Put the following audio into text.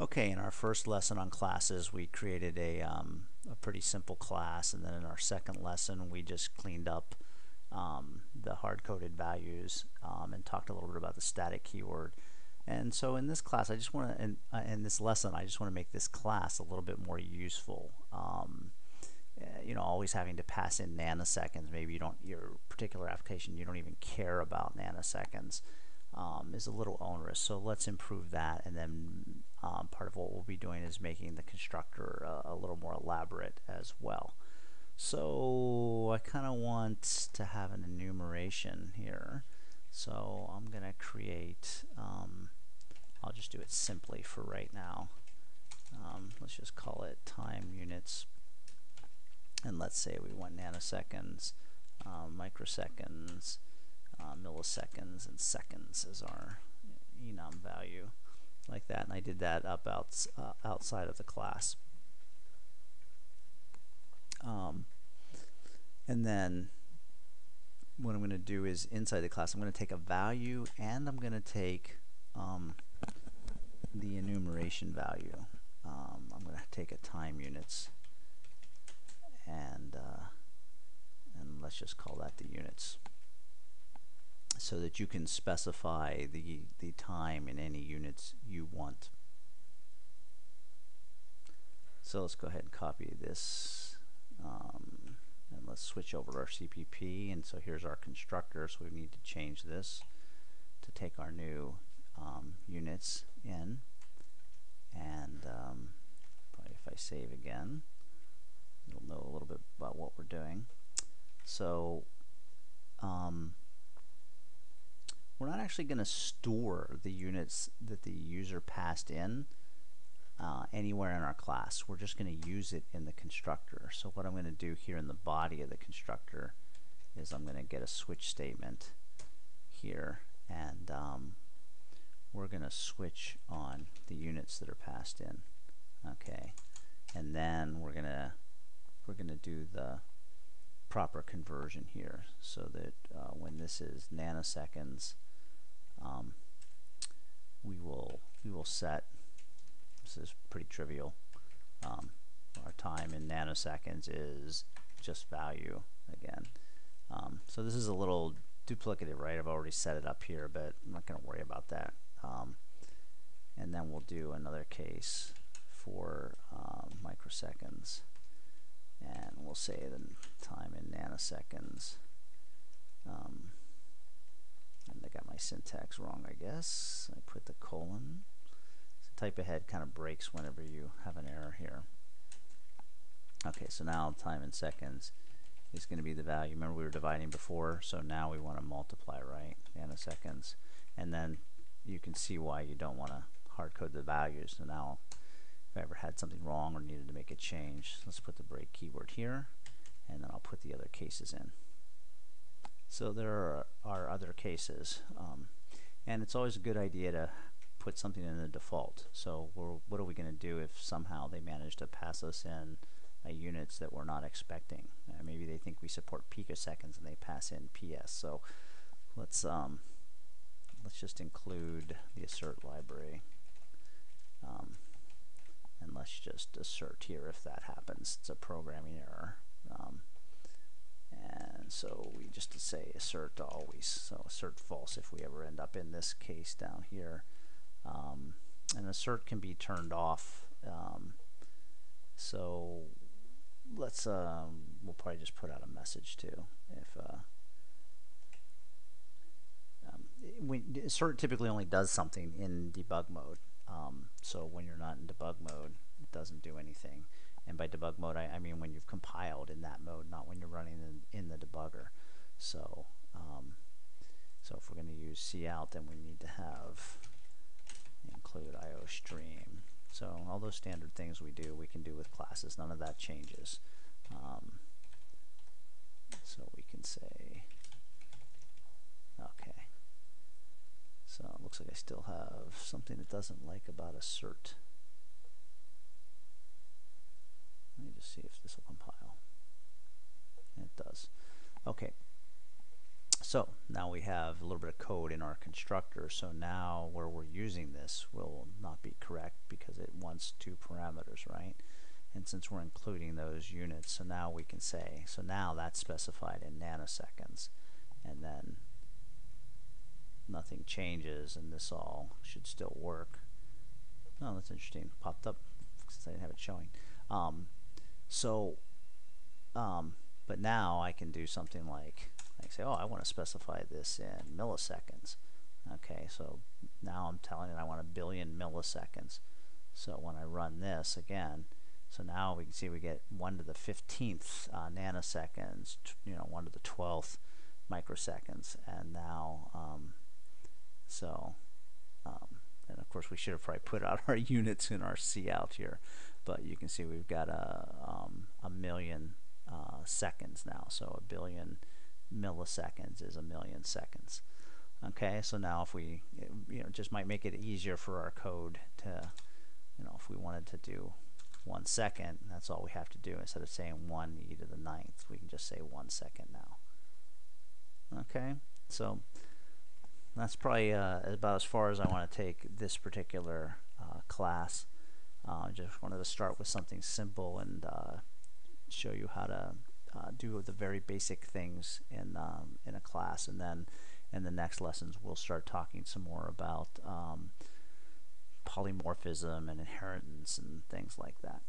Okay, in our first lesson on classes, we created a, um, a pretty simple class, and then in our second lesson, we just cleaned up um, the hard-coded values um, and talked a little bit about the static keyword. And so in this class, I just want to, in, uh, in this lesson, I just want to make this class a little bit more useful. Um, uh, you know, always having to pass in nanoseconds. Maybe you don't, your particular application, you don't even care about nanoseconds. Um, is a little onerous. So let's improve that and then um, part of what we'll be doing is making the constructor uh, a little more elaborate as well. So I kind of want to have an enumeration here. So I'm going to create, um, I'll just do it simply for right now. Um, let's just call it time units. And let's say we want nanoseconds, um, microseconds, uh, milliseconds, and seconds as our enum value like that. And I did that up out, uh, outside of the class. Um, and then what I'm going to do is inside the class I'm going to take a value and I'm going to take um, the enumeration value. Um, I'm going to take a time units and uh, and let's just call that the units so that you can specify the, the time in any units you want. So let's go ahead and copy this um, and let's switch over to our CPP and so here's our constructor. So we need to change this to take our new um, units in. And um, probably if I save again you'll know a little bit about what we're doing. So um, we're not actually going to store the units that the user passed in uh, anywhere in our class. We're just going to use it in the constructor. So what I'm going to do here in the body of the constructor is I'm going to get a switch statement here and um, we're going to switch on the units that are passed in. Okay, and then we're going to we're going to do the proper conversion here so that uh, when this is nanoseconds um, we will we will set this is pretty trivial um, our time in nanoseconds is just value again. Um, so this is a little duplicative right? I've already set it up here but I'm not going to worry about that. Um, and then we'll do another case for um, microseconds. And we'll say the time in nanoseconds um, got my syntax wrong, I guess. I put the colon. So type ahead kind of breaks whenever you have an error here. Okay, so now time in seconds is going to be the value. Remember we were dividing before, so now we want to multiply, right? Nanoseconds. And then you can see why you don't want to hard code the values. So now if I ever had something wrong or needed to make a change, let's put the break keyword here, and then I'll put the other cases in. So there are, are other cases. Um, and it's always a good idea to put something in the default. So what are we going to do if somehow they manage to pass us in units that we're not expecting? Uh, maybe they think we support picoseconds and they pass in PS. So let's um, let's just include the assert library. Um, and let's just assert here if that happens. It's a programming error. Um, and so we just say assert always. So assert false if we ever end up in this case down here. Um, and assert can be turned off. Um, so let's, um, we'll probably just put out a message too. If uh, um, when, assert typically only does something in debug mode. Um, so when you're not in debug mode, it doesn't do anything. And by debug mode, I, I, mean when you've compiled in that mode, not when you're running in, in the debugger. So, um, so if we're going to use cout, then we need to have include iostream. So all those standard things we do, we can do with classes. None of that changes. Um, so we can say, okay. So it looks like I still have something that doesn't like about assert. Let me just see if this will compile. It does. Okay. So now we have a little bit of code in our constructor. So now where we're using this will not be correct because it wants two parameters, right? And since we're including those units, so now we can say, so now that's specified in nanoseconds. And then nothing changes and this all should still work. Oh, that's interesting. Popped up since I didn't have it showing. Um, so, um, but now I can do something like, like say, oh, I want to specify this in milliseconds. Okay, so now I'm telling it I want a billion milliseconds. So when I run this again, so now we can see we get 1 to the 15th uh, nanoseconds, you know, 1 to the 12th microseconds, and now, um, so, um, and of course we should have probably put out our units in our cout here, but you can see we've got a, um, a million uh, seconds now, so a billion milliseconds is a million seconds. Okay, so now if we, you know, just might make it easier for our code to, you know, if we wanted to do one second, that's all we have to do. Instead of saying 1 e to the ninth, we can just say one second now. Okay, so that's probably uh, about as far as I want to take this particular uh, class. Uh, just wanted to start with something simple and uh, show you how to uh, do the very basic things in um, in a class, and then in the next lessons we'll start talking some more about um, polymorphism and inheritance and things like that.